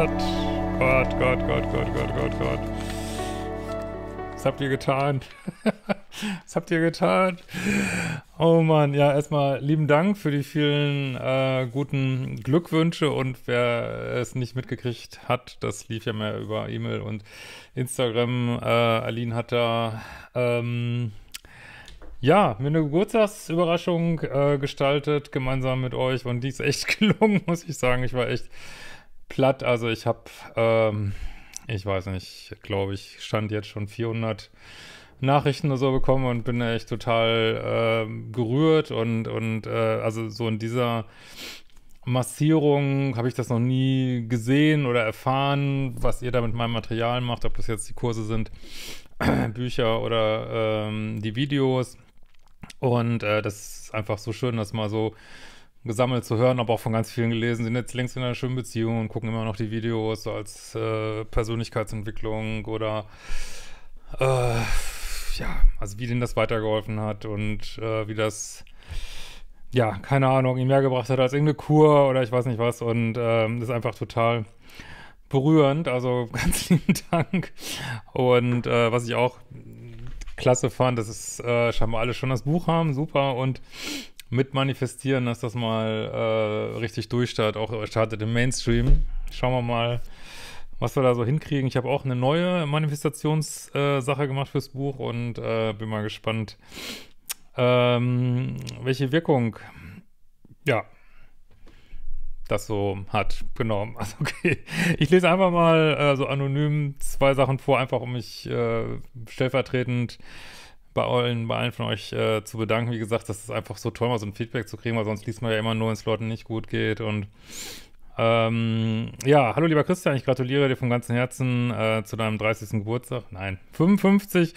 Gott. Gott, Gott, Gott, Gott, Gott, Gott, Gott. Was habt ihr getan? Was habt ihr getan? Oh Mann, ja, erstmal lieben Dank für die vielen äh, guten Glückwünsche und wer es nicht mitgekriegt hat, das lief ja mehr über E-Mail und Instagram. Äh, Aline hat da ähm, ja, mir eine Geburtstagsüberraschung äh, gestaltet, gemeinsam mit euch und die ist echt gelungen, muss ich sagen. Ich war echt platt, also ich habe, ähm, ich weiß nicht, glaube ich, stand jetzt schon 400 Nachrichten oder so bekommen und bin echt total äh, gerührt und, und äh, also so in dieser Massierung habe ich das noch nie gesehen oder erfahren, was ihr da mit meinem Material macht, ob das jetzt die Kurse sind, Bücher oder ähm, die Videos. Und äh, das ist einfach so schön, das mal so gesammelt zu hören, aber auch von ganz vielen gelesen, sind jetzt längst in einer schönen Beziehung und gucken immer noch die Videos so als äh, Persönlichkeitsentwicklung oder äh, ja, also wie denen das weitergeholfen hat und äh, wie das ja, keine Ahnung, ihm mehr gebracht hat als irgendeine Kur oder ich weiß nicht was und ähm, das ist einfach total berührend, also ganz lieben Dank. Und äh, was ich auch klasse fand, dass es äh, scheinbar alle schon das Buch haben, super und mit manifestieren, dass das mal äh, richtig durchstartet, auch startet im Mainstream. Schauen wir mal, was wir da so hinkriegen. Ich habe auch eine neue Manifestationssache äh, gemacht fürs Buch und äh, bin mal gespannt, ähm, welche Wirkung, ja, das so hat. Genau. Also okay. Ich lese einfach mal äh, so anonym zwei Sachen vor, einfach um mich äh, stellvertretend bei allen, bei allen von euch äh, zu bedanken. Wie gesagt, das ist einfach so toll, mal so ein Feedback zu kriegen, weil sonst liest man ja immer nur, wenn es Leuten nicht gut geht und ähm, ja, hallo lieber Christian, ich gratuliere dir vom ganzen Herzen äh, zu deinem 30. Geburtstag. Nein, 55.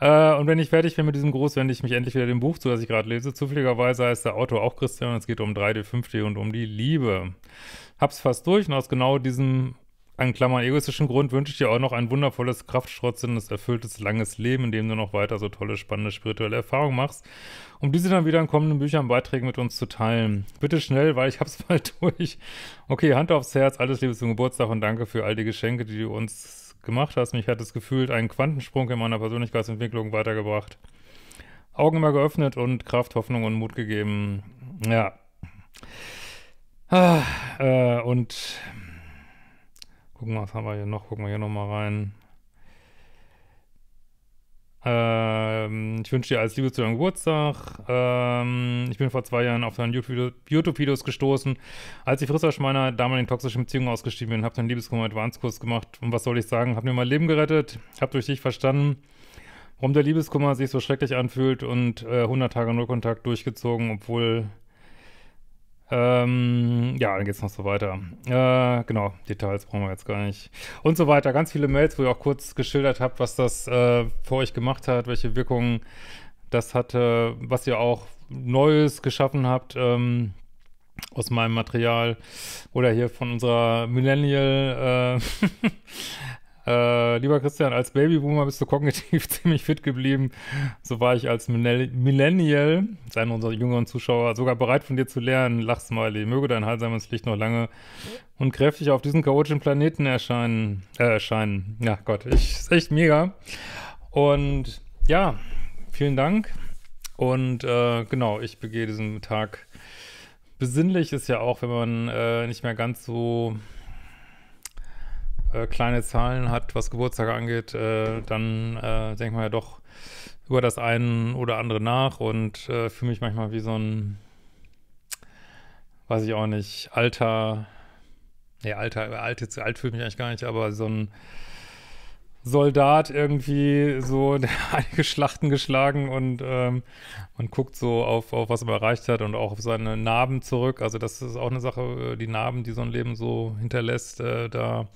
Äh, und wenn ich fertig bin mit diesem Gruß, wende ich mich endlich wieder dem Buch zu, das ich gerade lese. Zufälligerweise heißt der Autor auch Christian und es geht um 3D, 5D und um die Liebe. Hab's fast durch und aus genau diesem an Klammern egoistischen Grund wünsche ich dir auch noch ein wundervolles, kraftstrotzendes, erfülltes, langes Leben, in dem du noch weiter so tolle, spannende spirituelle Erfahrungen machst, um diese dann wieder in kommenden Büchern Beiträgen mit uns zu teilen. Bitte schnell, weil ich hab's bald durch. Okay, Hand aufs Herz, alles Liebe zum Geburtstag und danke für all die Geschenke, die du uns gemacht hast. Mich hat es gefühlt einen Quantensprung in meiner Persönlichkeitsentwicklung weitergebracht. Augen immer geöffnet und Kraft, Hoffnung und Mut gegeben. Ja. Ah, äh, und Gucken, was haben wir hier noch? Gucken wir hier nochmal rein. Ähm, ich wünsche dir alles Liebe zu deinem Geburtstag. Ähm, ich bin vor zwei Jahren auf deine YouTube-Videos gestoßen. Als ich frisch aus meiner damaligen toxischen Beziehung ausgestiegen bin, habe deinen Liebeskummer Advanced-Kurs gemacht. Und was soll ich sagen? Hab mir mein Leben gerettet. Hab durch dich verstanden, warum der Liebeskummer sich so schrecklich anfühlt und äh, 100 Tage Nullkontakt durchgezogen, obwohl ähm, ja, dann geht's noch so weiter. Äh, genau, Details brauchen wir jetzt gar nicht. Und so weiter. Ganz viele Mails, wo ihr auch kurz geschildert habt, was das äh, für euch gemacht hat, welche Wirkungen das hatte, was ihr auch Neues geschaffen habt ähm, aus meinem Material oder hier von unserer Millennial äh, Äh, lieber Christian, als Babyboomer bist du kognitiv ziemlich fit geblieben. So war ich als Millennial, sein unserer jüngeren Zuschauer, sogar bereit von dir zu lernen. Lachsmiley, möge dein heilsames Licht noch lange und kräftig auf diesem chaotischen Planeten erscheinen. Äh, erscheinen. Ja, Gott, ich, ist echt mega. Und ja, vielen Dank. Und äh, genau, ich begehe diesen Tag besinnlich. Ist ja auch, wenn man äh, nicht mehr ganz so äh, kleine Zahlen hat, was Geburtstage angeht, äh, dann äh, denkt man ja doch über das eine oder andere nach und äh, fühle mich manchmal wie so ein, weiß ich auch nicht, alter, nee, alter, alt, alt fühlt mich eigentlich gar nicht, aber so ein Soldat irgendwie so, der einige Schlachten geschlagen und ähm, man guckt so auf, auf was er erreicht hat und auch auf seine Narben zurück. Also das ist auch eine Sache, die Narben, die so ein Leben so hinterlässt, äh, da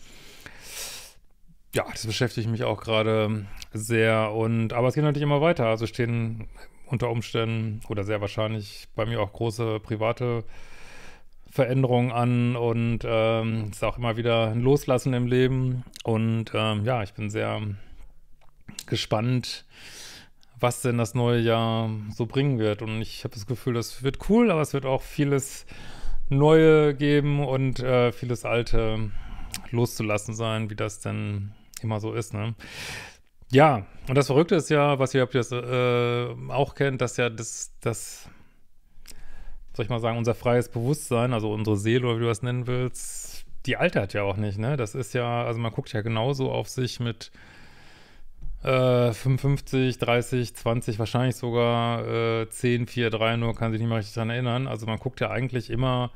ja, das beschäftigt mich auch gerade sehr und aber es geht natürlich immer weiter. Also stehen unter Umständen oder sehr wahrscheinlich bei mir auch große private Veränderungen an und ähm, es ist auch immer wieder ein Loslassen im Leben und ähm, ja, ich bin sehr gespannt, was denn das neue Jahr so bringen wird und ich habe das Gefühl, das wird cool, aber es wird auch vieles neue geben und äh, vieles alte loszulassen sein, wie das denn immer so ist, ne? Ja, und das Verrückte ist ja, was ihr, ihr das äh, auch kennt, dass ja das, das, soll ich mal sagen, unser freies Bewusstsein, also unsere Seele oder wie du das nennen willst, die altert ja auch nicht, ne? Das ist ja, also man guckt ja genauso auf sich mit äh, 55, 30, 20, wahrscheinlich sogar äh, 10, 4, 3, nur kann sich nicht mehr richtig dran erinnern. Also man guckt ja eigentlich immer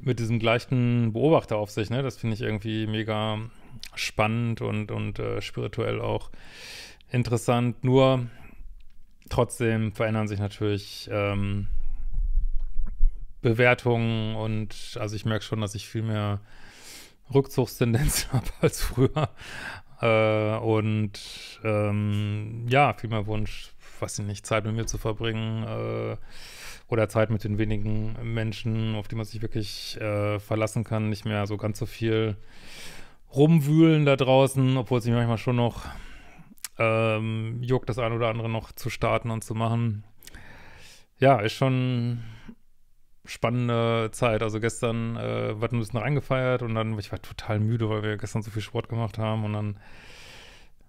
mit diesem gleichen Beobachter auf sich, ne? Das finde ich irgendwie mega spannend und, und äh, spirituell auch interessant. Nur trotzdem verändern sich natürlich ähm, Bewertungen und also ich merke schon, dass ich viel mehr Rückzugstendenz habe als früher. Äh, und ähm, ja, viel mehr Wunsch, was ich nicht, Zeit mit mir zu verbringen äh, oder Zeit mit den wenigen Menschen, auf die man sich wirklich äh, verlassen kann, nicht mehr so ganz so viel rumwühlen da draußen, obwohl es mich manchmal schon noch ähm, juckt, das eine oder andere noch zu starten und zu machen. Ja, ist schon spannende Zeit. Also gestern äh, wir ein bisschen reingefeiert und dann, ich war total müde, weil wir gestern so viel Sport gemacht haben und dann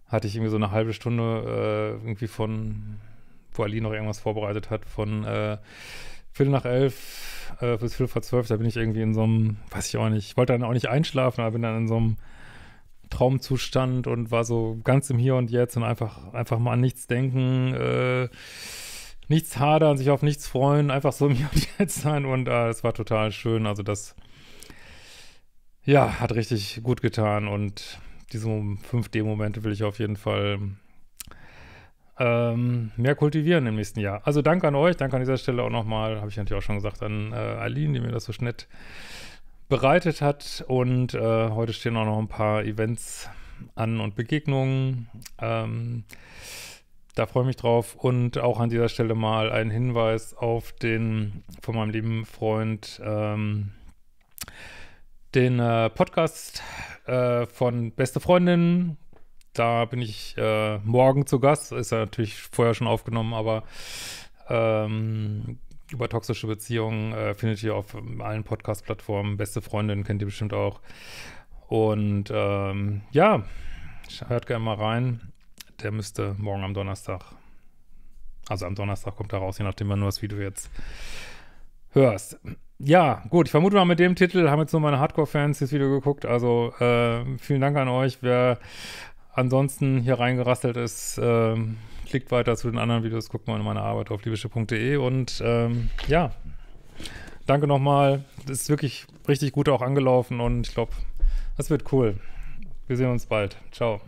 hatte ich irgendwie so eine halbe Stunde äh, irgendwie von, wo Ali noch irgendwas vorbereitet hat, von äh, Viertel nach elf äh, bis Viertel vor zwölf, da bin ich irgendwie in so einem, weiß ich auch nicht, ich wollte dann auch nicht einschlafen, aber bin dann in so einem Traumzustand und war so ganz im Hier und Jetzt und einfach, einfach mal an nichts denken, äh, nichts hadern, sich auf nichts freuen, einfach so im Hier und Jetzt sein und äh, es war total schön. Also das, ja, hat richtig gut getan und diese 5D-Momente will ich auf jeden Fall ähm, mehr kultivieren im nächsten Jahr. Also danke an euch, danke an dieser Stelle auch nochmal, habe ich natürlich auch schon gesagt, an äh, Aline, die mir das so nett bereitet hat und äh, heute stehen auch noch ein paar Events an und Begegnungen. Ähm, da freue ich mich drauf und auch an dieser Stelle mal ein Hinweis auf den von meinem lieben Freund ähm, den äh, Podcast äh, von Beste Freundin. Da bin ich äh, morgen zu Gast. Ist ja natürlich vorher schon aufgenommen, aber ähm, über toxische Beziehungen äh, findet ihr auf allen Podcast-Plattformen. Beste Freundin kennt ihr bestimmt auch. Und ähm, ja, hört gerne mal rein. Der müsste morgen am Donnerstag, also am Donnerstag kommt er raus, je nachdem, wann du das Video jetzt hörst. Ja, gut, ich vermute mal mit dem Titel haben jetzt nur meine Hardcore-Fans das Video geguckt. Also äh, vielen Dank an euch. Wer ansonsten hier reingerastelt ist, äh, klickt weiter zu den anderen Videos, guckt mal in meine Arbeit auf liebische.de und ähm, ja, danke nochmal. Das ist wirklich richtig gut auch angelaufen und ich glaube, das wird cool. Wir sehen uns bald. Ciao.